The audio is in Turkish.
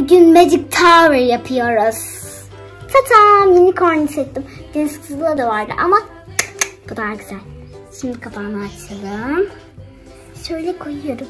Bugün Magic Tower yapıyoruz. Tata unicorn seçtim. Deniz kızıla da vardı ama bu daha güzel. Şimdi kapağını açalım. Şöyle koyuyorum.